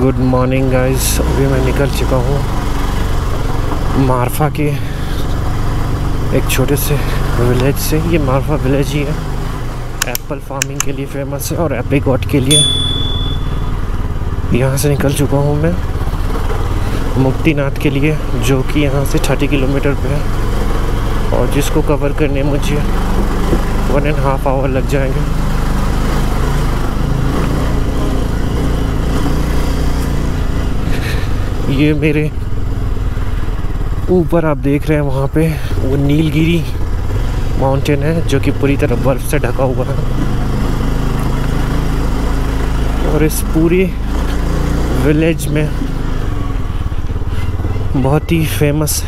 Good morning guys. अभी मैं निकल चुका हूँ मारफा के एक छोटे से विलेज से। ये मारफा विलेज ही है। एप्पल फ़ार्मिंग के लिए फ़ेमस है और एप्रीकॉट के लिए। यहाँ से निकल चुका हूँ मैं मुक्तिनाथ के लिए, जो कि यहाँ से थर्टी किलोमीटर पे है और जिसको कवर करने मुझे वन एंड हाफ़ आवर लग जाएँगे। ये मेरे ऊपर आप देख रहे हैं वहाँ पे वो नीलगिरी माउंटेन है, जो कि पूरी तरह बर्फ़ से ढका हुआ है। और इस पूरे विलेज में बहुत ही फ़ेमस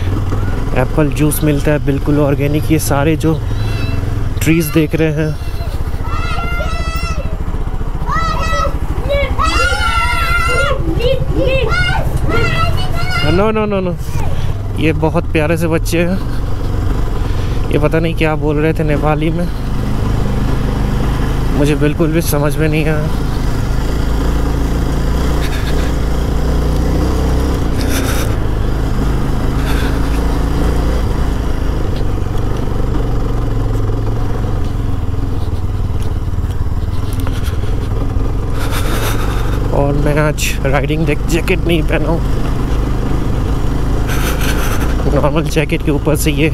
एप्पल जूस मिलता है, बिल्कुल ऑर्गेनिक ये सारे जो ट्रीज़ देख रहे हैं नो नो नो नो ये बहुत प्यारे से बच्चे हैं। ये पता नहीं क्या बोल रहे थे नेपाली में। मुझे बिल्कुल भी समझ में नहीं आया। और मैं आज राइडिंग जैकेट नहीं पहना हूँ। नॉर्मल जैकेट के ऊपर से ये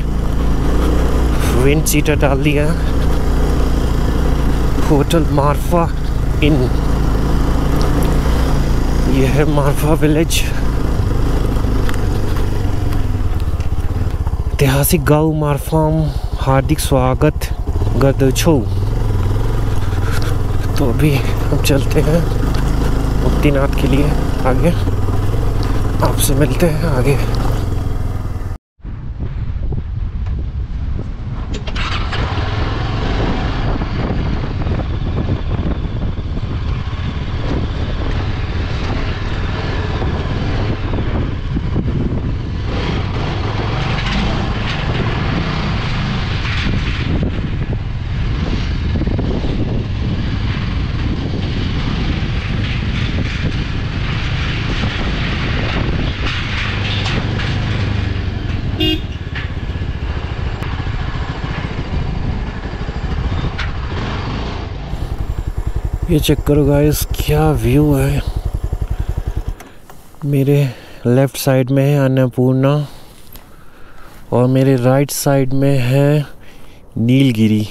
विंड सीटर डाल दिया होटल मारफा इन। ये है मारफा विलेज। ऐतिहासिक गाँव मारफाम, हार्दिक स्वागत, गर्दछो। तो अभी हम चलते हैं मुक्तिनाथ के लिए आगे। आपसे मिलते हैं आगे। ये चेक करो गाइस क्या व्यू है? मेरे लेफ़्ट साइड में है अन्नपूर्णा और मेरे राइट साइड में है नीलगिरी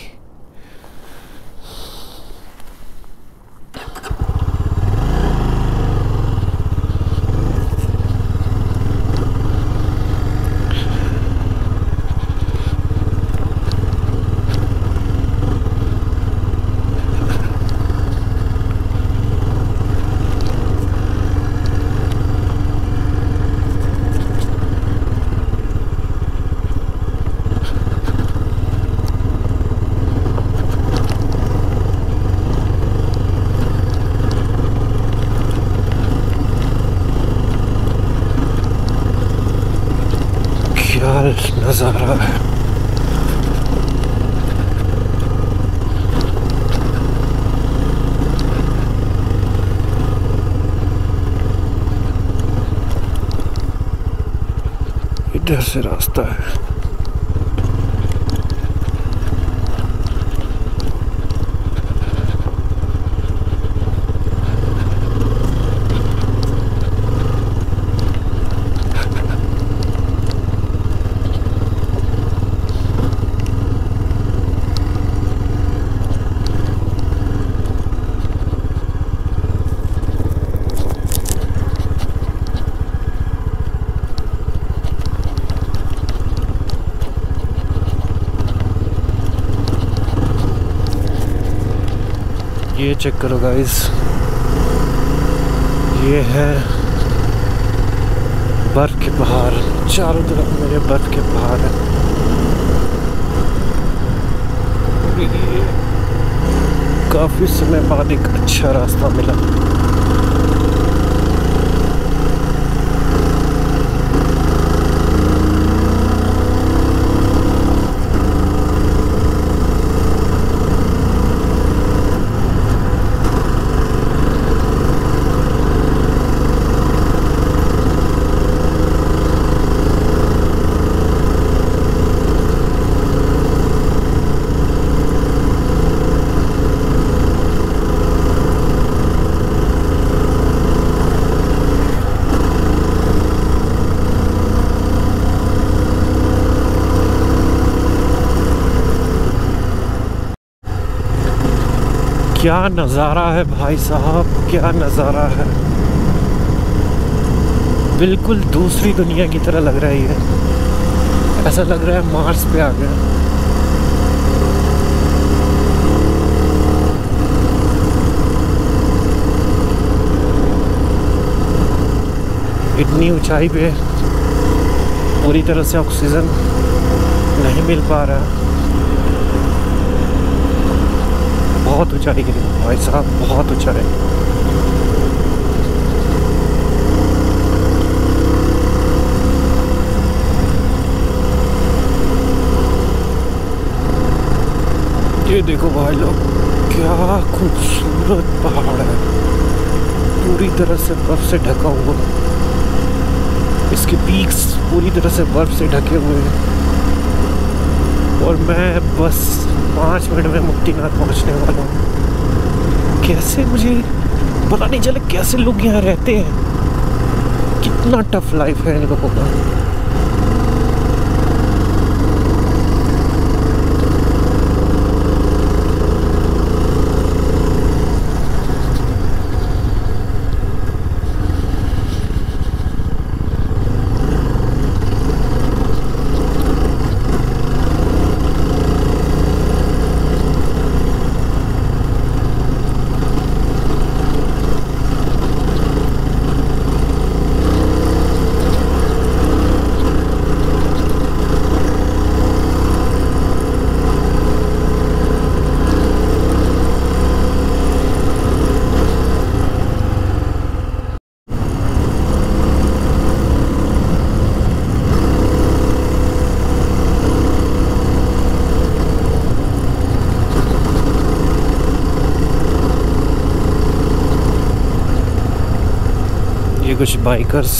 क्या नज़ारा है इधर से रास्ता ये चेक करो गाइस ये है बर्फ़ के पहाड़। चारों तरफ़ मेरे बर्फ़ के पहाड़ है। काफ़ी समय बाद एक अच्छा रास्ता मिला। क्या नज़ारा है भाई साहब क्या नज़ारा है बिल्कुल दूसरी दुनिया की तरह लग रहा है। ऐसा लग रहा है मार्स पे आ गया। इतनी ऊंचाई पे पूरी तरह से ऑक्सीजन नहीं मिल पा रहा। बहुत ऊंचाई है भाई साहब, बहुत ऊंचाई। ये देखो भाई लोग, क्या खूबसूरत पहाड़ है। पूरी तरह से बर्फ़ से ढका हुआ इसके पीक्स पूरी तरह से बर्फ़ से ढके हुए हैं। और मैं बस पाँच मिनट में मुक्तिनाथ पहुँचने वाला हूँ। कैसे मुझे पता नहीं चले कैसे लोग यहाँ रहते हैं। कितना टफ लाइफ है इन लोगों का। कुछ बाइकर्स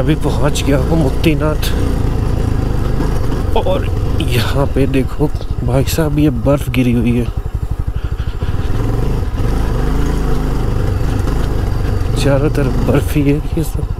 अभी पहुँच गया हूँ मुक्तिनाथ। और यहाँ पे देखो, भाई साहब, ये बर्फ़ गिरी हुई है। चारों तरफ़ बर्फ़ ही है ये सब।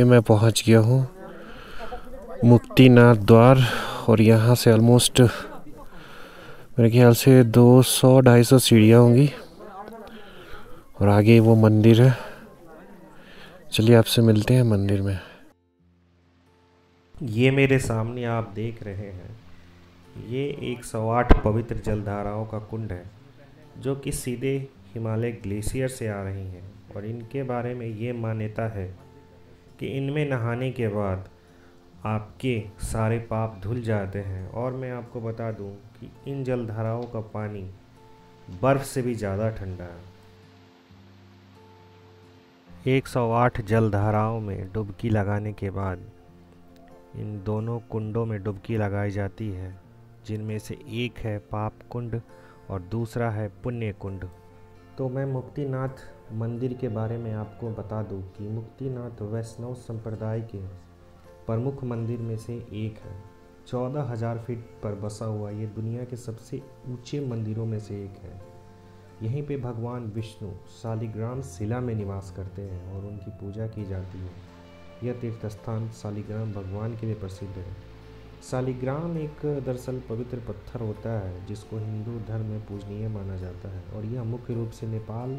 ये मैं पहुँच गया हूँ। मुक्तिनाथ द्वार, और यहाँ से ऑलमोस्ट मेरे ख्याल से 200 250 सीढ़ियाँ होंगी। और आगे वो मंदिर है। चलिए आपसे मिलते हैं मंदिर में। ये मेरे सामने आप देख रहे हैं। ये 108 पवित्र जलधाराओं का कुंड है, जो कि सीधे हिमालय ग्लेशियर से आ रही हैं, और इनके बारे में ये मान्यता है कि इनमें नहाने के बाद आपके सारे पाप धुल जाते हैं। और मैं आपको बता दूँ कि इन जलधाराओं का पानी बर्फ़ से भी ज़्यादा ठंडा है। 108 जलधाराओं में डुबकी लगाने के बाद इन दोनों कुंडों में डुबकी लगाई जाती है, जिनमें से एक है पाप कुंड और दूसरा है पुण्य कुंड तो मैं मुक्तिनाथ मंदिर के बारे में आपको बता दूँ कि मुक्तिनाथ वैष्णव संप्रदाय के प्रमुख मंदिर में से एक है। चौदह हज़ार फीट पर बसा हुआ ये दुनिया के सबसे ऊँचे मंदिरों में से एक है। यहीं पे भगवान विष्णु शालिग्राम शिला में निवास करते हैं और उनकी पूजा की जाती है। यह तीर्थ स्थान शालिग्राम भगवान के लिए प्रसिद्ध है। शालिग्राम एक दरअसल पवित्र पत्थर होता है, जिसको हिंदू धर्म में पूजनीय माना जाता है और यह मुख्य रूप से नेपाल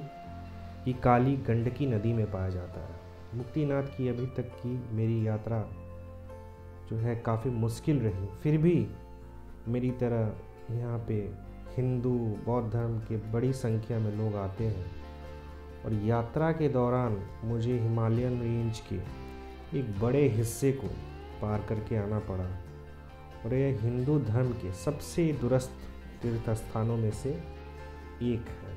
की काली गंडकी नदी में पाया जाता है। मुक्तिनाथ की अभी तक की मेरी यात्रा जो है काफ़ी मुश्किल रही। फिर भी मेरी तरह यहाँ पे हिंदू, बौद्ध धर्म के बड़ी संख्या में लोग आते हैं और यात्रा के दौरान मुझे हिमालयन रेंज के एक बड़े हिस्से को पार करके आना पड़ा और यह हिंदू धर्म के सबसे दुरस्त तीर्थ स्थानों में से एक है।